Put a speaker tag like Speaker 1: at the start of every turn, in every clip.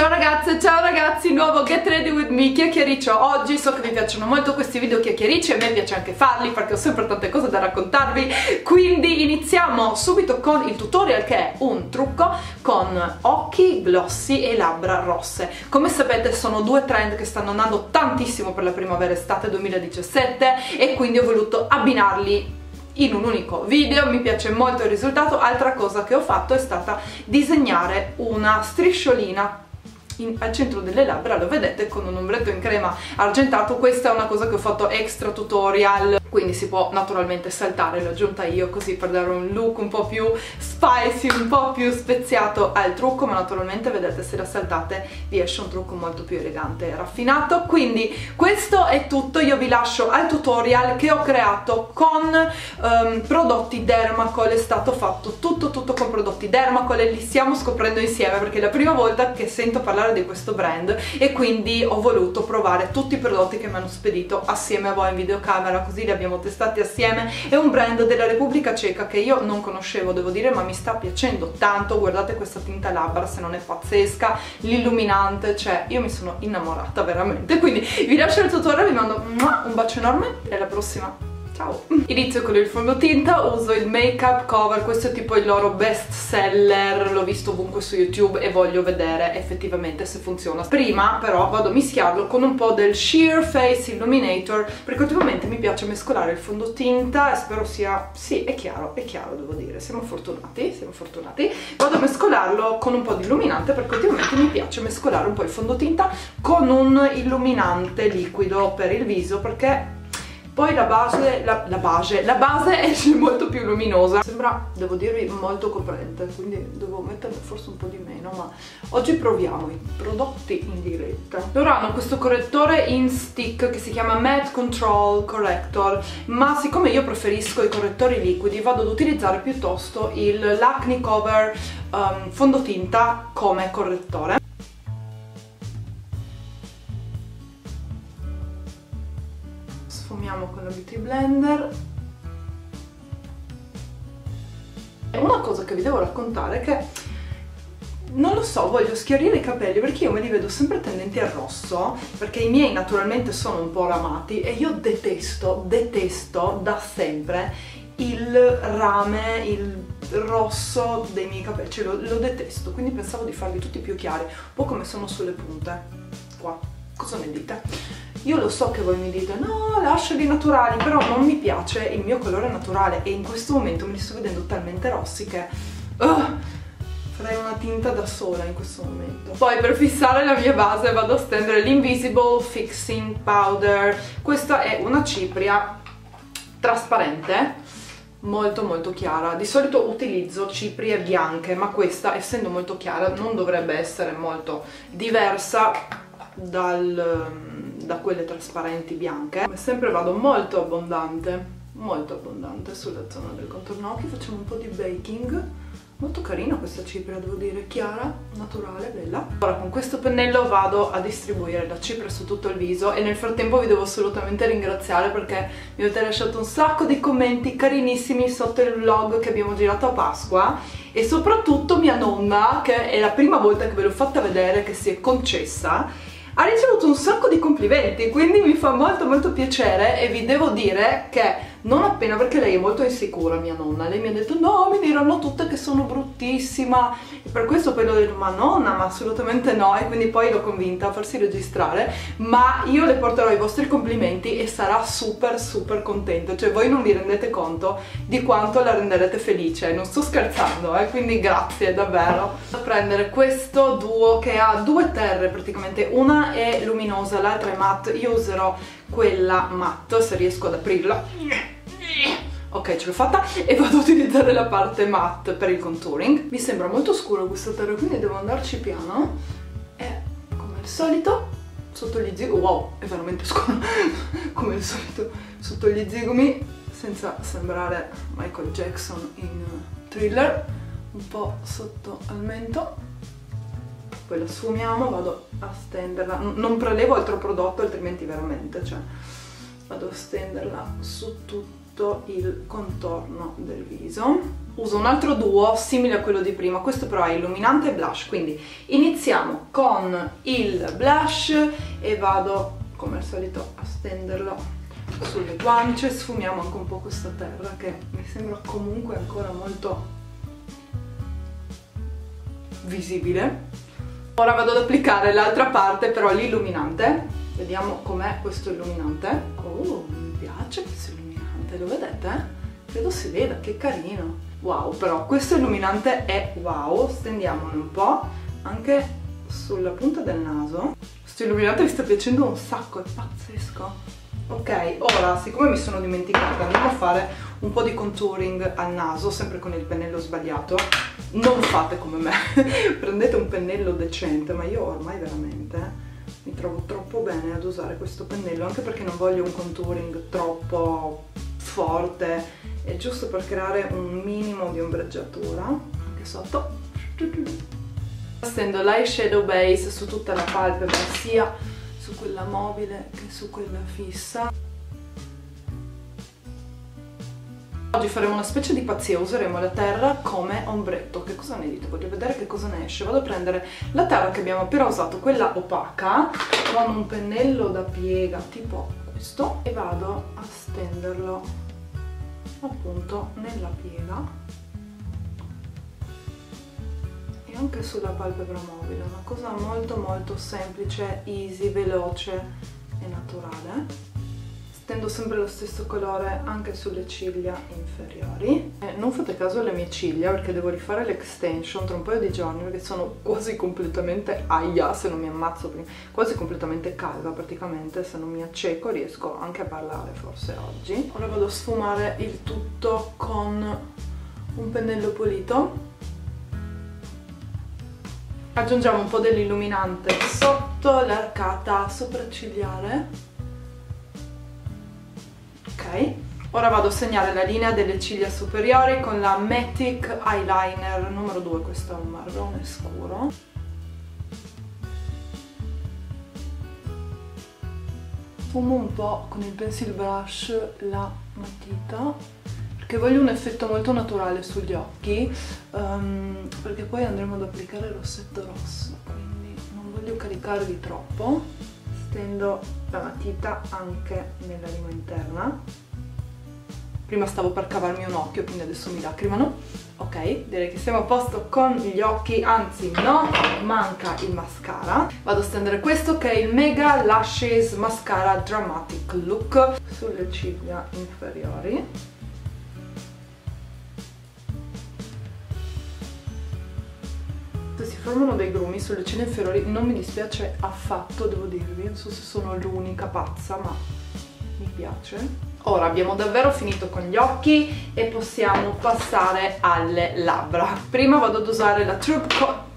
Speaker 1: Ciao ragazze, ciao ragazzi, nuovo Get Ready With Me chiacchiericcio Oggi so che vi piacciono molto questi video chiacchiericci e a me piace anche farli perché ho sempre tante cose da raccontarvi. Quindi iniziamo subito con il tutorial che è un trucco con occhi glossy e labbra rosse. Come sapete sono due trend che stanno andando tantissimo per la primavera-estate 2017 e quindi ho voluto abbinarli in un unico video, mi piace molto il risultato. Altra cosa che ho fatto è stata disegnare una strisciolina in, al centro delle labbra, lo vedete con un ombretto in crema argentato, questa è una cosa che ho fatto extra tutorial quindi si può naturalmente saltare, l'ho aggiunta io così per dare un look un po' più spicy, un po' più speziato al trucco, ma naturalmente vedete se la saltate vi esce un trucco molto più elegante e raffinato. Quindi questo è tutto, io vi lascio al tutorial che ho creato con um, prodotti Dermacol, è stato fatto tutto tutto con prodotti Dermacol e li stiamo scoprendo insieme perché è la prima volta che sento parlare di questo brand e quindi ho voluto provare tutti i prodotti che mi hanno spedito assieme a voi in videocamera così li abbiamo testati assieme, è un brand della Repubblica Ceca che io non conoscevo devo dire ma mi sta piacendo tanto, guardate questa tinta labbra se non è pazzesca, l'illuminante, cioè io mi sono innamorata veramente, quindi vi lascio il tutorial, vi mando un bacio enorme e alla prossima! Ciao! Inizio con il fondotinta, uso il Makeup Cover, questo è tipo il loro best seller, l'ho visto ovunque su YouTube e voglio vedere effettivamente se funziona. Prima però vado a mischiarlo con un po' del Sheer Face Illuminator, perché ultimamente mi piace mescolare il fondotinta e spero sia... sì, è chiaro, è chiaro devo dire, siamo fortunati, siamo fortunati. Vado a mescolarlo con un po' di illuminante perché ultimamente mi piace mescolare un po' il fondotinta con un illuminante liquido per il viso perché poi la base, la, la, base, la base esce molto più luminosa. Sembra, devo dirvi, molto coprente quindi devo metterne forse un po' di meno ma oggi proviamo i prodotti in diretta. Loro hanno questo correttore in stick che si chiama Matte Control Corrector ma siccome io preferisco i correttori liquidi vado ad utilizzare piuttosto il Lacne Cover um, fondotinta come correttore Beauty Blender una cosa che vi devo raccontare è che non lo so, voglio schiarire i capelli perché io me li vedo sempre tendenti al rosso perché i miei naturalmente sono un po' ramati e io detesto, detesto da sempre il rame, il rosso dei miei capelli, cioè lo, lo detesto, quindi pensavo di farli tutti più chiari, un po' come sono sulle punte, qua, cosa ne dite? Io lo so che voi mi dite no lasciali naturali però non mi piace il mio colore naturale e in questo momento me li sto vedendo talmente rossi che uh, farei una tinta da sola in questo momento. Poi per fissare la mia base vado a stendere l'Invisible Fixing Powder. Questa è una cipria trasparente molto molto chiara di solito utilizzo ciprie bianche ma questa essendo molto chiara non dovrebbe essere molto diversa dal da quelle trasparenti bianche. Come sempre vado molto abbondante molto abbondante sulla zona del contorno occhi. Facciamo un po' di baking. Molto carina questa cipria devo dire, chiara, naturale, bella. Ora con questo pennello vado a distribuire la cipria su tutto il viso e nel frattempo vi devo assolutamente ringraziare perché mi avete lasciato un sacco di commenti carinissimi sotto il vlog che abbiamo girato a Pasqua e soprattutto mia nonna che è la prima volta che ve l'ho fatta vedere che si è concessa ha ricevuto un sacco di complimenti quindi mi fa molto molto piacere e vi devo dire che non appena perché lei è molto insicura mia nonna. Lei mi ha detto no mi diranno tutte che sono bruttissima. E per questo poi l'ho detto ma nonna ma assolutamente no. E quindi poi l'ho convinta a farsi registrare. Ma io le porterò i vostri complimenti e sarà super super contenta. Cioè voi non vi rendete conto di quanto la renderete felice. Non sto scherzando eh? quindi grazie davvero. A prendere questo duo che ha due terre praticamente. Una è luminosa l'altra è matte. Io userò quella matte se riesco ad aprirla. Ok ce l'ho fatta. E vado ad utilizzare la parte matte per il contouring. Mi sembra molto scuro questo terra quindi devo andarci piano. E come al solito sotto gli zigomi wow è veramente scuro. Come al solito sotto gli zigomi senza sembrare Michael Jackson in thriller. Un po' sotto al mento poi la sfumiamo, vado a stenderla, non prelevo altro prodotto altrimenti veramente, cioè vado a stenderla su tutto il contorno del viso. Uso un altro duo simile a quello di prima. Questo però è illuminante e blush quindi iniziamo con il blush e vado come al solito a stenderlo sulle guance. Sfumiamo anche un po' questa terra che mi sembra comunque ancora molto visibile ora vado ad applicare l'altra parte però l'illuminante. Vediamo com'è questo illuminante. Oh mi piace questo illuminante lo vedete? credo si veda che carino. Wow però questo illuminante è wow. Stendiamone un po' anche sulla punta del naso. Questo illuminante mi sta piacendo un sacco è pazzesco. Ok ora siccome mi sono dimenticata andiamo a fare un po' di contouring al naso sempre con il pennello sbagliato non fate come me. Prendete un pennello decente ma io ormai veramente mi trovo troppo bene ad usare questo pennello anche perché non voglio un contouring troppo forte. È giusto per creare un minimo di ombreggiatura anche sotto. Stendo l'eyeshadow base su tutta la palpebra sia su quella mobile che su quella fissa Oggi faremo una specie di pazzia, useremo la terra come ombretto. Che cosa ne dite? Voglio vedere che cosa ne esce. Vado a prendere la terra che abbiamo appena usato, quella opaca, con un pennello da piega tipo questo e vado a stenderlo appunto nella piega e anche sulla palpebra mobile. Una cosa molto molto semplice, easy, veloce e naturale tendo sempre lo stesso colore anche sulle ciglia inferiori. Eh, non fate caso alle mie ciglia perché devo rifare l'extension tra un paio di giorni perché sono quasi completamente aia se non mi ammazzo prima quasi completamente calva praticamente se non mi acceco riesco anche a parlare forse oggi. Ora vado a sfumare il tutto con un pennello pulito. Aggiungiamo un po' dell'illuminante sotto l'arcata sopraccigliare ora vado a segnare la linea delle ciglia superiori con la Matic Eyeliner numero 2 questo è un marrone scuro. Fumo un po' con il pencil brush la matita perché voglio un effetto molto naturale sugli occhi um, perché poi andremo ad applicare il rossetto rosso quindi non voglio caricarvi troppo stendo la matita anche nella lima interna. Prima stavo per cavarmi un occhio quindi adesso mi lacrimano. Ok direi che siamo a posto con gli occhi anzi no manca il mascara. Vado a stendere questo che è il Mega Lashes Mascara Dramatic Look sulle ciglia inferiori si formano dei grumi sulle ciglia inferiori non mi dispiace affatto devo dirvi. Non so se sono l'unica pazza ma mi piace. Ora abbiamo davvero finito con gli occhi e possiamo passare alle labbra. Prima vado ad usare la True Co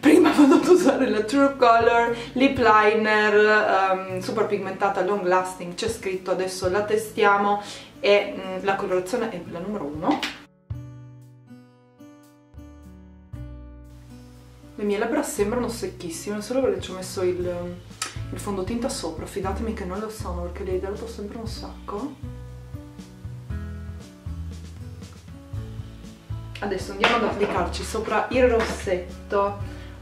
Speaker 1: prima vado ad usare la True Color Lip Liner um, super pigmentata long lasting. C'è scritto adesso la testiamo e mm, la colorazione è la numero 1 Le mie labbra sembrano secchissime, solo perché ci ho messo il, il fondotinta sopra, fidatemi che non lo sono perché le idrato sempre un sacco. Adesso andiamo ad applicarci sopra il rossetto.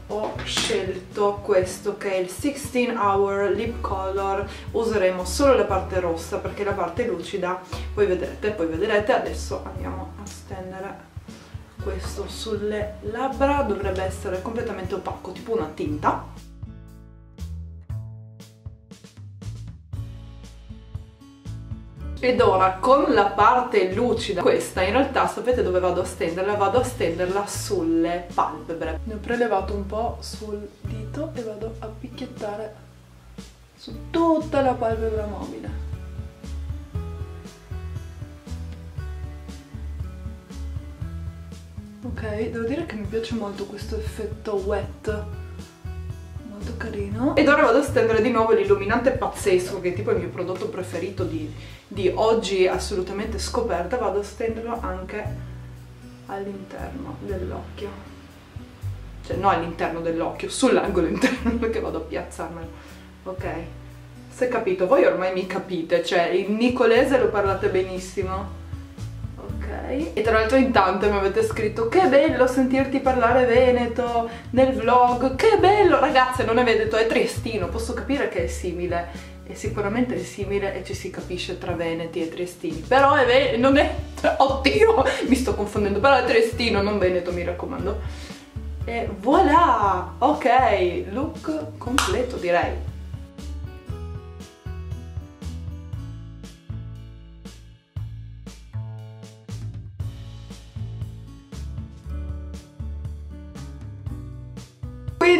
Speaker 1: Ho scelto questo che è il 16 Hour Lip Color. Useremo solo la parte rossa perché la parte lucida. Poi vedrete, poi vedrete. Adesso andiamo a stendere questo sulle labbra dovrebbe essere completamente opaco, tipo una tinta. Ed ora con la parte lucida, questa in realtà sapete dove vado a stenderla? Vado a stenderla sulle palpebre. Ne ho prelevato un po' sul dito e vado a picchiettare su tutta la palpebra mobile. Ok devo dire che mi piace molto questo effetto wet. Molto carino. Ed ora vado a stendere di nuovo l'illuminante pazzesco che è tipo il mio prodotto preferito di, di oggi assolutamente scoperta. Vado a stenderlo anche all'interno dell'occhio. Cioè no all'interno dell'occhio sull'angolo interno che vado a piazzarmelo. Ok. È capito, voi ormai mi capite, cioè il nicolese lo parlate benissimo. Ok, e tra l'altro intanto mi avete scritto che bello sentirti parlare veneto nel vlog, che bello, ragazze non è veneto, è triestino, posso capire che è simile, e sicuramente è simile e ci si capisce tra veneti e triestini, però è non è, oddio, mi sto confondendo, però è triestino, non veneto mi raccomando. E voilà! Ok, look completo direi.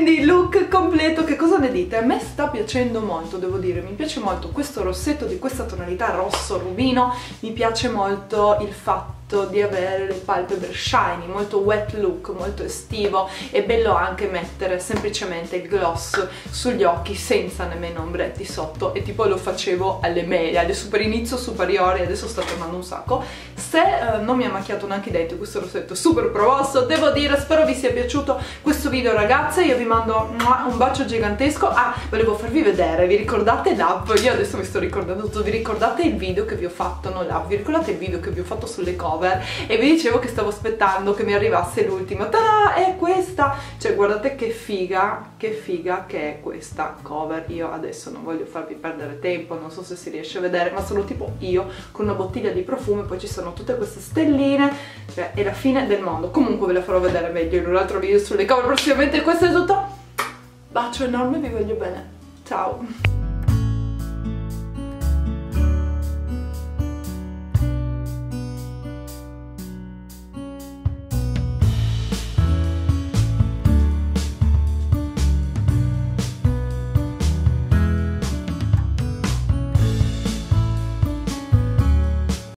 Speaker 1: Quindi look completo, che cosa ne dite? A me sta piacendo molto, devo dire, mi piace molto questo rossetto di questa tonalità rosso rubino, mi piace molto il fatto fatto di avere le palpebre shiny, molto wet look, molto estivo, è bello anche mettere semplicemente il gloss sugli occhi senza nemmeno ombretti sotto e tipo lo facevo alle medie, alle super inizio superiori, adesso sta tornando un sacco. Se uh, non mi ha macchiato neanche i denti questo rossetto super promosso, devo dire, spero vi sia piaciuto questo video ragazze, io vi mando un bacio gigantesco. Ah, volevo farvi vedere, vi ricordate l'app? Io adesso mi sto ricordando tutto, vi ricordate il video che vi ho fatto, no l'app, vi ricordate il video che vi ho fatto sulle cover? Cover e vi dicevo che stavo aspettando che mi arrivasse l'ultima tada! È questa! Cioè guardate che figa che figa che è questa cover. Io adesso non voglio farvi perdere tempo non so se si riesce a vedere ma sono tipo io con una bottiglia di profumo e poi ci sono tutte queste stelline cioè è la fine del mondo. Comunque ve la farò vedere meglio in un altro video sulle cover prossimamente. Questo è tutto. Bacio enorme vi voglio bene. Ciao